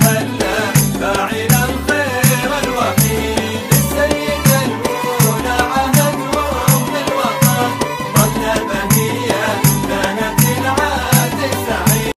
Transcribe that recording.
Muhammad